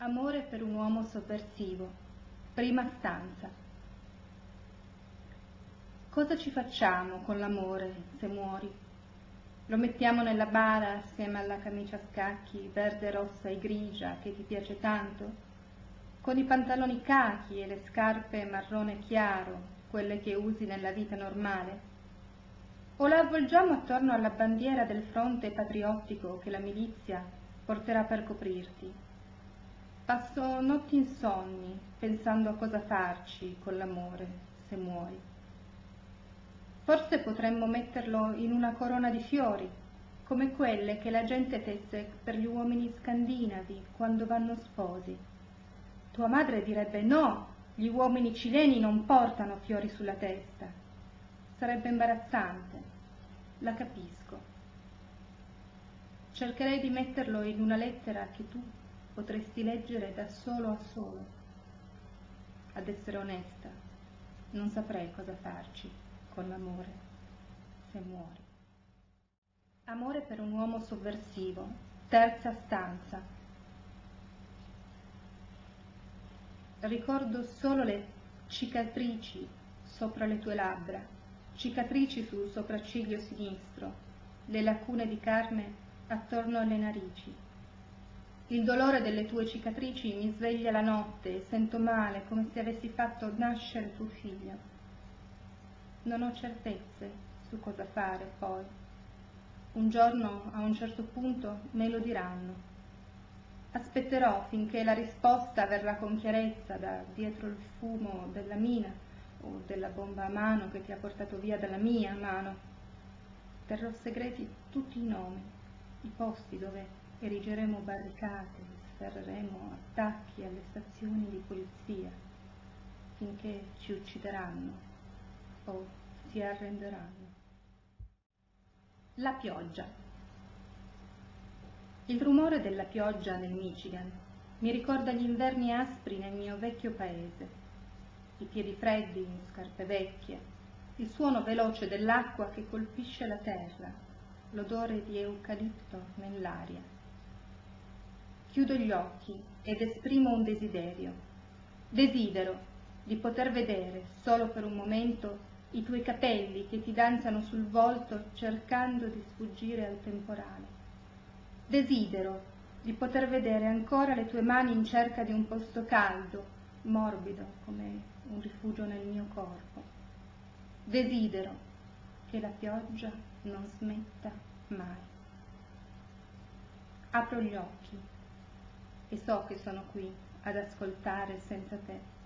Amore per un uomo sovversivo. Prima stanza. Cosa ci facciamo con l'amore se muori? Lo mettiamo nella bara assieme alla camicia a scacchi verde, rossa e grigia che ti piace tanto? Con i pantaloni cachi e le scarpe marrone chiaro, quelle che usi nella vita normale? O la avvolgiamo attorno alla bandiera del fronte patriottico che la milizia porterà per coprirti? Passo notti insonni pensando a cosa farci con l'amore se muori. Forse potremmo metterlo in una corona di fiori, come quelle che la gente tesse per gli uomini scandinavi quando vanno sposi. Tua madre direbbe no, gli uomini cileni non portano fiori sulla testa. Sarebbe imbarazzante, la capisco. Cercherei di metterlo in una lettera che tu potresti leggere da solo a solo. Ad essere onesta, non saprei cosa farci con l'amore se muori. Amore per un uomo sovversivo, terza stanza. Ricordo solo le cicatrici sopra le tue labbra, cicatrici sul sopracciglio sinistro, le lacune di carne attorno alle narici il dolore delle tue cicatrici mi sveglia la notte e sento male come se avessi fatto nascere tuo figlio. Non ho certezze su cosa fare poi. Un giorno, a un certo punto, me lo diranno. Aspetterò finché la risposta verrà con chiarezza da dietro il fumo della mina o della bomba a mano che ti ha portato via dalla mia mano. Terrò segreti tutti i nomi, i posti dove erigeremo barricate, sferreremo attacchi alle stazioni di polizia finché ci uccideranno o si arrenderanno. La pioggia. Il rumore della pioggia nel Michigan mi ricorda gli inverni aspri nel mio vecchio paese, i piedi freddi in scarpe vecchie, il suono veloce dell'acqua che colpisce la terra, l'odore di eucalipto nell'aria. Chiudo gli occhi ed esprimo un desiderio. Desidero di poter vedere, solo per un momento, i tuoi capelli che ti danzano sul volto cercando di sfuggire al temporale. Desidero di poter vedere ancora le tue mani in cerca di un posto caldo, morbido come un rifugio nel mio corpo. Desidero che la pioggia non smetta mai. Apro gli occhi e so che sono qui ad ascoltare senza te.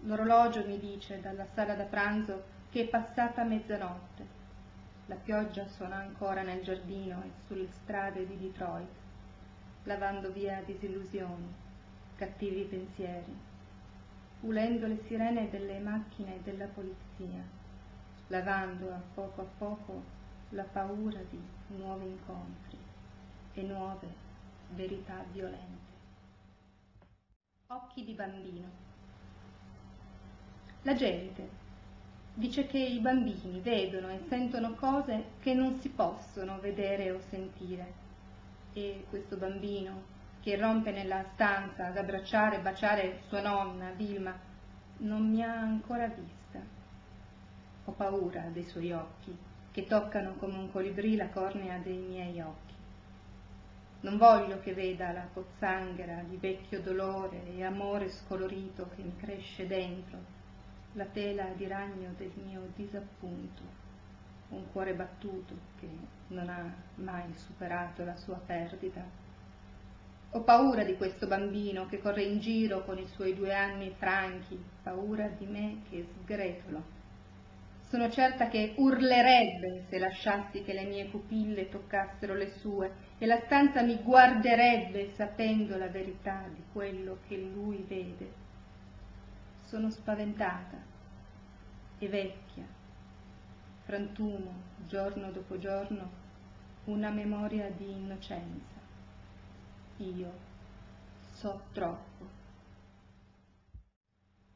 L'orologio mi dice dalla sala da pranzo che è passata mezzanotte. La pioggia suona ancora nel giardino e sulle strade di Detroit, lavando via disillusioni, cattivi pensieri, pulendo le sirene delle macchine della polizia, lavando a poco a poco la paura di nuovi incontri e nuove verità violente. Occhi di bambino. La gente dice che i bambini vedono e sentono cose che non si possono vedere o sentire. E questo bambino che rompe nella stanza ad abbracciare e baciare sua nonna, Vilma, non mi ha ancora vista. Ho paura dei suoi occhi, che toccano come un colibrì la cornea dei miei occhi. Non voglio che veda la pozzanghera di vecchio dolore e amore scolorito che mi cresce dentro, la tela di ragno del mio disappunto, un cuore battuto che non ha mai superato la sua perdita. Ho paura di questo bambino che corre in giro con i suoi due anni franchi, paura di me che sgretolo sono certa che urlerebbe se lasciassi che le mie pupille toccassero le sue e la stanza mi guarderebbe sapendo la verità di quello che lui vede. Sono spaventata e vecchia, frantumo giorno dopo giorno una memoria di innocenza. Io so troppo.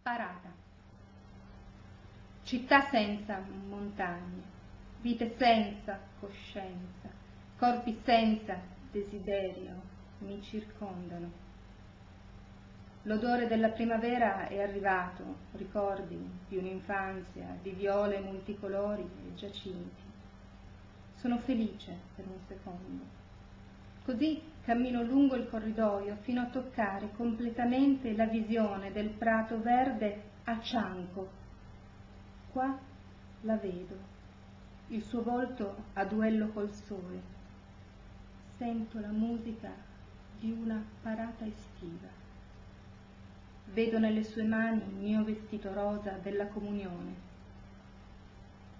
Parata città senza montagne, vite senza coscienza, corpi senza desiderio mi circondano. L'odore della primavera è arrivato, ricordi di un'infanzia, di viole multicolori e giacinti. Sono felice per un secondo. Così cammino lungo il corridoio fino a toccare completamente la visione del prato verde a cianco. Qua la vedo, il suo volto a duello col sole. Sento la musica di una parata estiva. Vedo nelle sue mani il mio vestito rosa della comunione.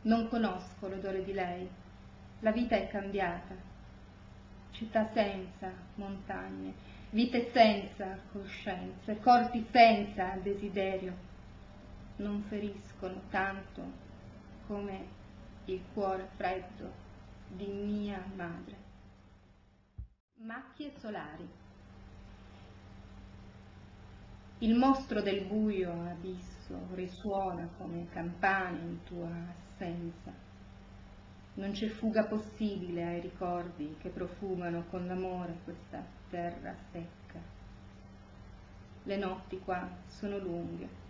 Non conosco l'odore di lei. La vita è cambiata. Città senza montagne, vite senza coscienze, corpi senza desiderio. Non feriscono tanto come il cuore freddo di mia madre. Macchie solari. Il mostro del buio abisso risuona come campane in tua assenza. Non c'è fuga possibile ai ricordi che profumano con l'amore questa terra secca. Le notti qua sono lunghe.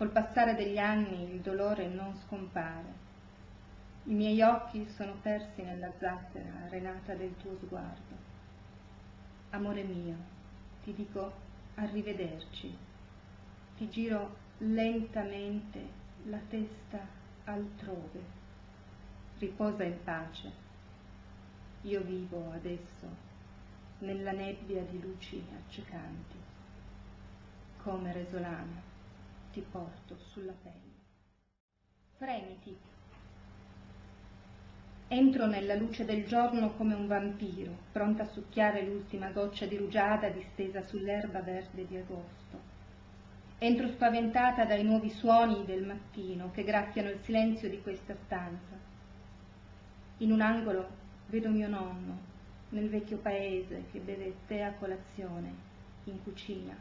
Col passare degli anni il dolore non scompare. I miei occhi sono persi nella zattera renata del tuo sguardo. Amore mio, ti dico arrivederci. Ti giro lentamente la testa altrove. Riposa in pace. Io vivo adesso nella nebbia di luci accecanti. Come resolana ti porto sulla pelle. Fremiti. Entro nella luce del giorno come un vampiro, pronta a succhiare l'ultima goccia di rugiada distesa sull'erba verde di agosto. Entro spaventata dai nuovi suoni del mattino che graffiano il silenzio di questa stanza. In un angolo vedo mio nonno, nel vecchio paese, che beve tè a colazione, in cucina.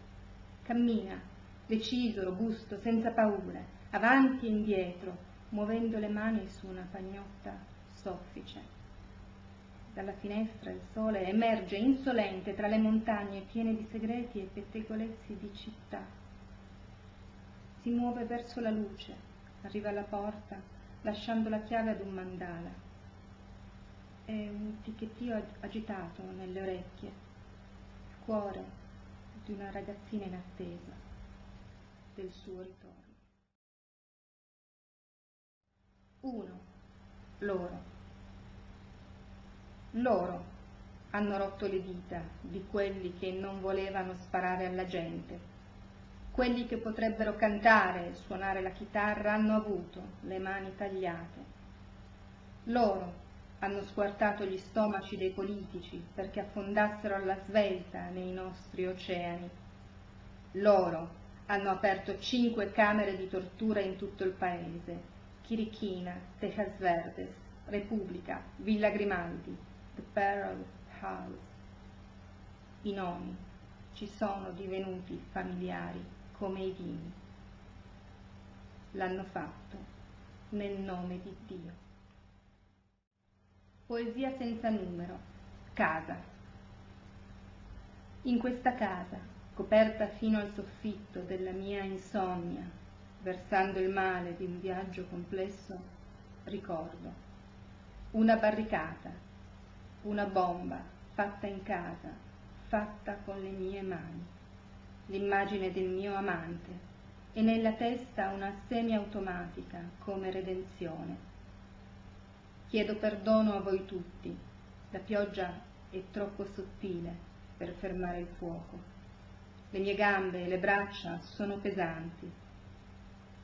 Cammina, deciso, robusto, senza paure, avanti e indietro, muovendo le mani su una pagnotta soffice. Dalla finestra il sole emerge insolente tra le montagne piene di segreti e pettegolezzi di città. Si muove verso la luce, arriva alla porta, lasciando la chiave ad un mandala. È un ticchettio agitato nelle orecchie, il cuore di una ragazzina in attesa del suo ritorno. Uno loro. Loro hanno rotto le dita di quelli che non volevano sparare alla gente. Quelli che potrebbero cantare e suonare la chitarra hanno avuto le mani tagliate. Loro hanno squartato gli stomaci dei politici perché affondassero alla svelta nei nostri oceani. Loro hanno aperto cinque camere di tortura in tutto il paese Chirichina, Tejas Verdes, Repubblica, Villa Grimaldi, The Barrel House. I nomi ci sono divenuti familiari come i vini. L'hanno fatto nel nome di Dio. Poesia senza numero, casa. In questa casa, coperta fino al soffitto della mia insonnia, versando il male di un viaggio complesso, ricordo una barricata, una bomba fatta in casa, fatta con le mie mani, l'immagine del mio amante e nella testa una semiautomatica come redenzione. Chiedo perdono a voi tutti, la pioggia è troppo sottile per fermare il fuoco. Le mie gambe e le braccia sono pesanti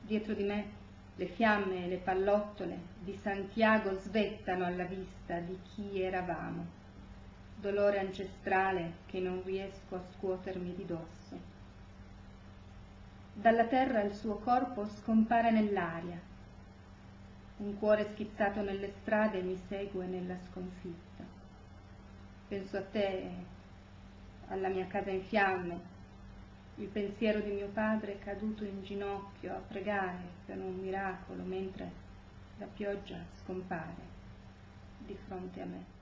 Dietro di me le fiamme e le pallottole di Santiago svettano alla vista di chi eravamo, dolore ancestrale che non riesco a scuotermi di dosso. Dalla terra il suo corpo scompare nell'aria, un cuore schizzato nelle strade mi segue nella sconfitta. Penso a te, alla mia casa in fiamme, il pensiero di mio padre caduto in ginocchio a pregare per un miracolo mentre la pioggia scompare di fronte a me.